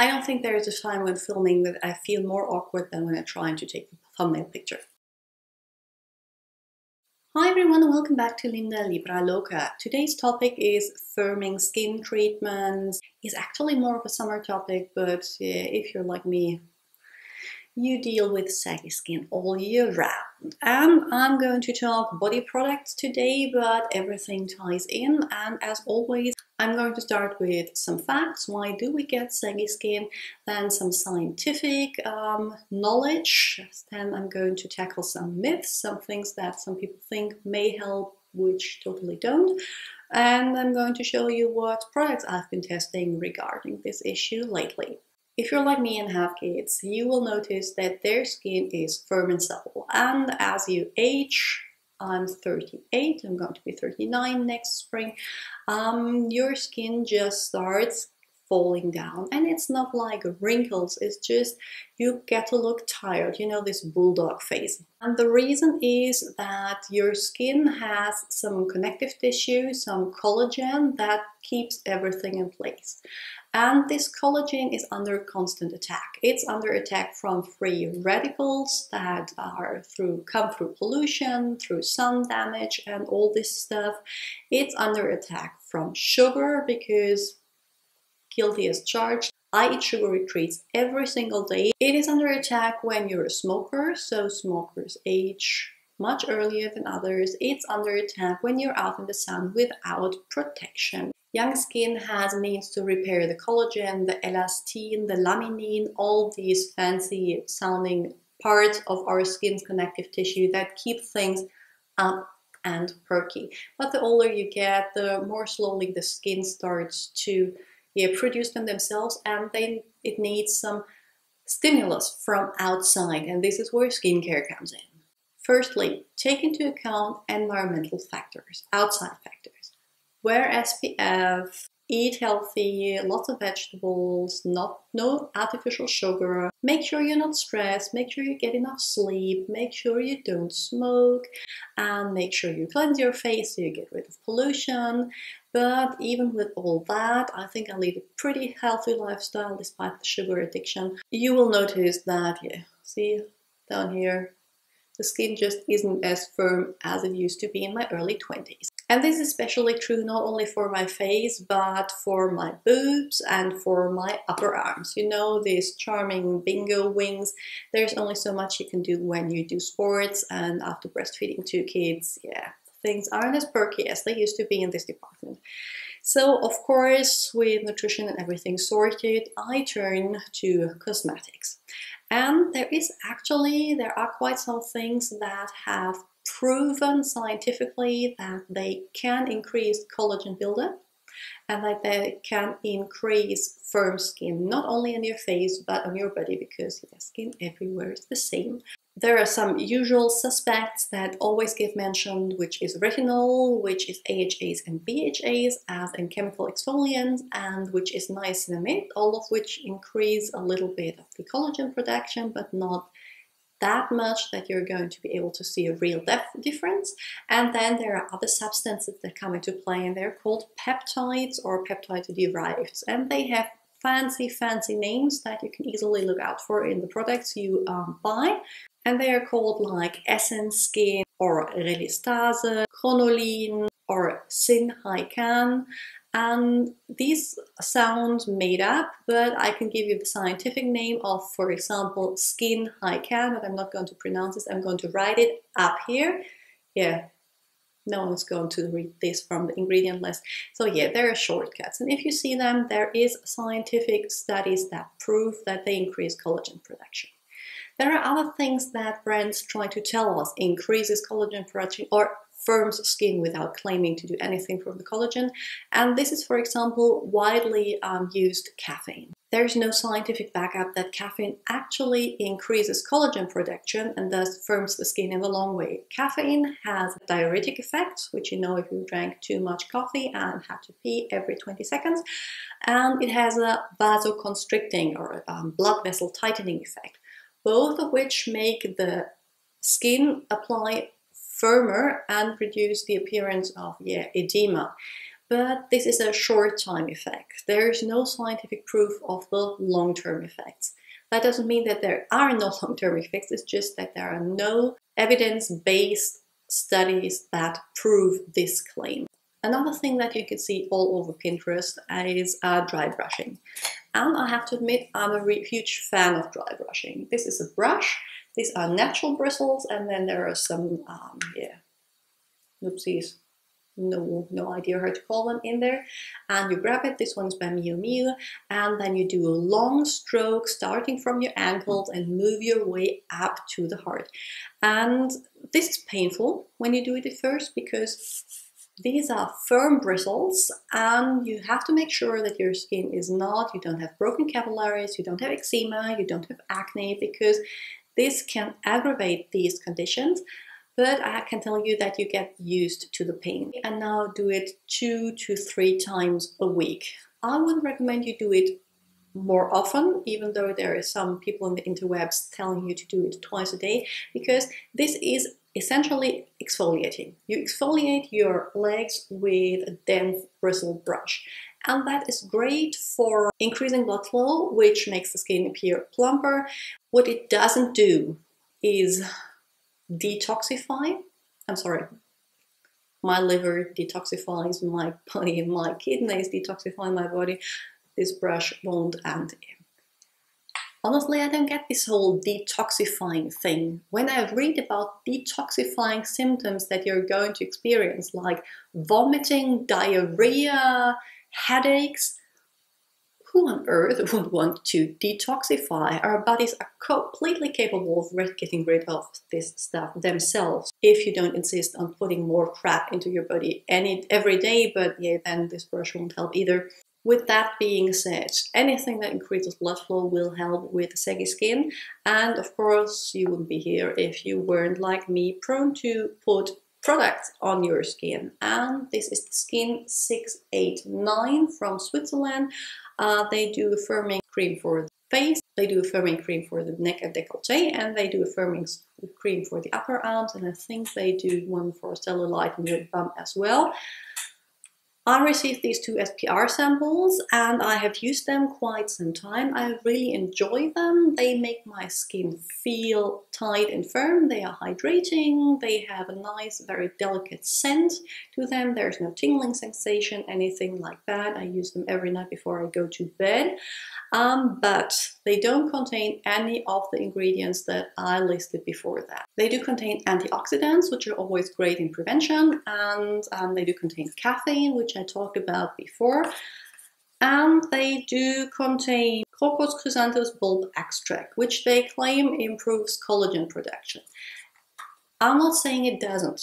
I don't think there is a time when filming that I feel more awkward than when I'm trying to take a thumbnail picture. Hi everyone and welcome back to Linda Libra Loca. Today's topic is firming skin treatments. It's actually more of a summer topic, but uh, if you're like me, you deal with saggy skin all year round. And I'm going to talk body products today, but everything ties in. And as always, I'm going to start with some facts. Why do we get saggy skin? Then some scientific um, knowledge. Then I'm going to tackle some myths, some things that some people think may help, which totally don't. And I'm going to show you what products I've been testing regarding this issue lately. If you're like me and have kids, you will notice that their skin is firm and supple. And as you age, I'm 38, I'm going to be 39 next spring, um, your skin just starts falling down and it's not like wrinkles it's just you get to look tired you know this bulldog face and the reason is that your skin has some connective tissue some collagen that keeps everything in place and this collagen is under constant attack. It's under attack from free radicals that are through come through pollution, through sun damage and all this stuff. It's under attack from sugar because guilty as charged. I eat sugary treats every single day. It is under attack when you're a smoker, so smokers age much earlier than others. It's under attack when you're out in the sun without protection. Young skin has means to repair the collagen, the elastin, the laminin, all these fancy sounding parts of our skin's connective tissue that keep things up and perky. But the older you get, the more slowly the skin starts to yeah, produce them themselves and then it needs some stimulus from outside and this is where skincare comes in. Firstly, take into account environmental factors, outside factors. Wear SPF, eat healthy, lots of vegetables, not no artificial sugar. Make sure you're not stressed, make sure you get enough sleep, make sure you don't smoke, and make sure you cleanse your face so you get rid of pollution. But even with all that, I think I lead a pretty healthy lifestyle despite the sugar addiction. You will notice that, yeah, see down here, the skin just isn't as firm as it used to be in my early 20s. And this is especially true not only for my face, but for my boobs and for my upper arms. You know, these charming bingo wings. There's only so much you can do when you do sports, and after breastfeeding two kids, yeah, things aren't as perky as they used to be in this department. So, of course, with nutrition and everything sorted, I turn to cosmetics. And there is actually, there are quite some things that have proven scientifically that they can increase collagen buildup and that they can increase firm skin, not only on your face but on your body because your skin everywhere is the same. There are some usual suspects that always get mentioned, which is retinol, which is AHAs and BHAs as in chemical exfoliants, and which is niacinamide, all of which increase a little bit of the collagen production, but not that much that you're going to be able to see a real depth difference. And then there are other substances that come into play, and they're called peptides or peptide derived. And they have fancy, fancy names that you can easily look out for in the products you um, buy. And they are called like Essenskin or Relistase, Chronoline or Synhycan. And these sound made up, but I can give you the scientific name of, for example, skin hycan, but I'm not going to pronounce this. I'm going to write it up here. Yeah, no one's going to read this from the ingredient list. So yeah, there are shortcuts. And if you see them, there is scientific studies that prove that they increase collagen production. There are other things that brands try to tell us increases collagen production or firms skin without claiming to do anything for the collagen. And this is, for example, widely um, used caffeine. There's no scientific backup that caffeine actually increases collagen production and thus firms the skin in the long way. Caffeine has diuretic effects, which you know if you drank too much coffee and had to pee every 20 seconds, and it has a vasoconstricting or um, blood vessel tightening effect, both of which make the skin apply firmer and reduce the appearance of yeah, edema. but this is a short time effect. There is no scientific proof of the long term effects. That doesn't mean that there are no long term effects, it's just that there are no evidence based studies that prove this claim. Another thing that you can see all over Pinterest is uh, dry brushing. And I have to admit, I'm a huge fan of dry brushing. This is a brush, these are natural bristles, and then there are some, um, yeah, oopsies, no, no idea how to call them in there. And you grab it, this one's by Mio Mio, and then you do a long stroke starting from your ankles and move your way up to the heart. And this is painful when you do it at first because these are firm bristles and you have to make sure that your skin is not, you don't have broken capillaries, you don't have eczema, you don't have acne because this can aggravate these conditions. But I can tell you that you get used to the pain. And now do it two to three times a week. I would recommend you do it more often, even though there are some people in the interwebs telling you to do it twice a day, because this is essentially exfoliating. You exfoliate your legs with a dense bristle brush. And that is great for increasing blood flow, which makes the skin appear plumper. What it doesn't do is detoxify. I'm sorry, my liver detoxifies my body, my kidneys detoxify my body. This brush won't and Honestly, I don't get this whole detoxifying thing. When I read about detoxifying symptoms that you're going to experience, like vomiting, diarrhea, headaches, who on earth would want to detoxify? Our bodies are completely capable of getting rid of this stuff themselves if you don't insist on putting more crap into your body any every day, but yeah, then this brush won't help either. With that being said, anything that increases blood flow will help with saggy skin. And of course, you wouldn't be here if you weren't like me, prone to put products on your skin. And this is the Skin 689 from Switzerland. Uh, they do a firming cream for the face, they do a firming cream for the neck and décolleté, and they do a firming cream for the upper arms. And I think they do one for cellulite and your bum as well. I received these two SPR samples and I have used them quite some time. I really enjoy them. They make my skin feel tight and firm. They are hydrating. They have a nice, very delicate scent to them. There's no tingling sensation, anything like that. I use them every night before I go to bed. Um, but they don't contain any of the ingredients that I listed before that. They do contain antioxidants, which are always great in prevention, and um, they do contain caffeine, which I talked about before. And they do contain Crocus chrysanthus bulb extract, which they claim improves collagen production. I'm not saying it doesn't.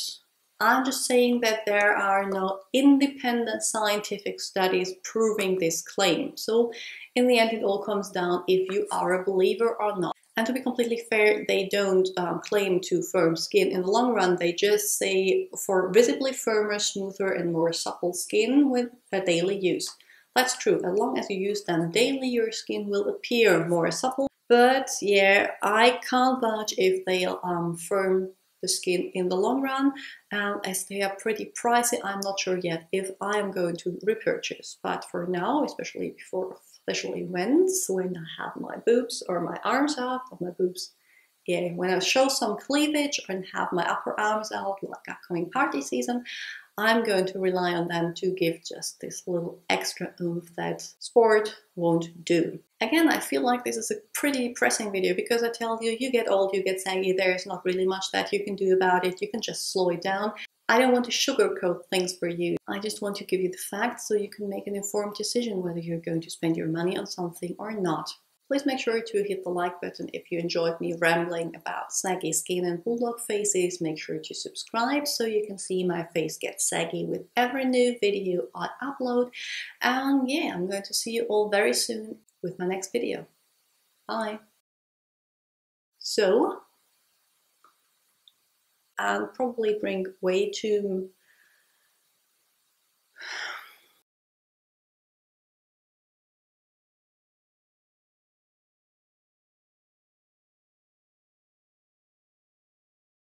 I'm just saying that there are no independent scientific studies proving this claim. So in the end, it all comes down if you are a believer or not. And to be completely fair, they don't um, claim to firm skin in the long run. They just say for visibly firmer, smoother, and more supple skin with a daily use. That's true. As long as you use them daily, your skin will appear more supple. But yeah, I can't vouch if they'll um, firm the skin in the long run. And as they are pretty pricey, I'm not sure yet if I am going to repurchase. But for now, especially before especially when when I have my boobs or my arms out, or my boobs, yeah, when I show some cleavage and have my upper arms out, like upcoming party season, I'm going to rely on them to give just this little extra oomph that sport won't do. Again, I feel like this is a pretty pressing video because I tell you, you get old, you get saggy, there's not really much that you can do about it. You can just slow it down. I don't want to sugarcoat things for you. I just want to give you the facts so you can make an informed decision whether you're going to spend your money on something or not. Please make sure to hit the like button if you enjoyed me rambling about saggy skin and bulldog faces. Make sure to subscribe so you can see my face get saggy with every new video I upload. And yeah, I'm going to see you all very soon with my next video. Bye! So, I'll probably bring way too